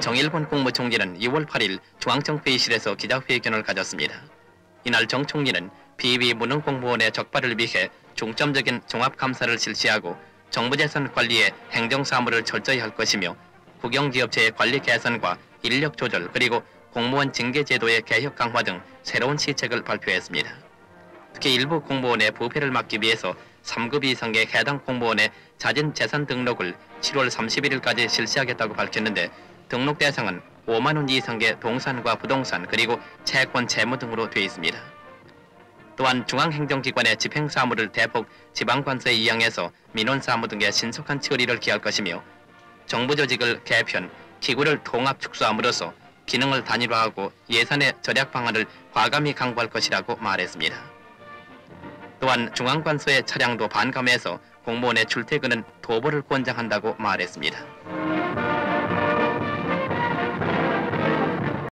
정일본 국무총리는 2월 8일 중앙정회의실에서 기자회견을 가졌습니다. 이날 정 총리는 비위 무능공무원의 적발을 위해 중점적인 종합감사를 실시하고 정부재산 관리에 행정사무를 철저히 할 것이며 국영기업체의 관리 개선과 인력 조절 그리고 공무원 징계 제도의 개혁 강화 등 새로운 시책을 발표했습니다. 특히 일부 공무원의 부패를 막기 위해서 3급 이상의 해당 공무원의 자진 재산 등록을 7월 31일까지 실시하겠다고 밝혔는데 등록 대상은 5만 원 이상의 동산과 부동산 그리고 채권 채무 등으로 되어 있습니다. 또한 중앙행정기관의 집행사무를 대폭 지방관서에 이양해서 민원사무 등의 신속한 처리를 기할 것이며 정부 조직을 개편, 기구를 통합 축소함으로써 기능을 단일화하고 예산의 절약 방안을 과감히 강구할 것이라고 말했습니다. 또한 중앙관서의 차량도 반감해서 공무원의 출퇴근은 도보를 권장한다고 말했습니다.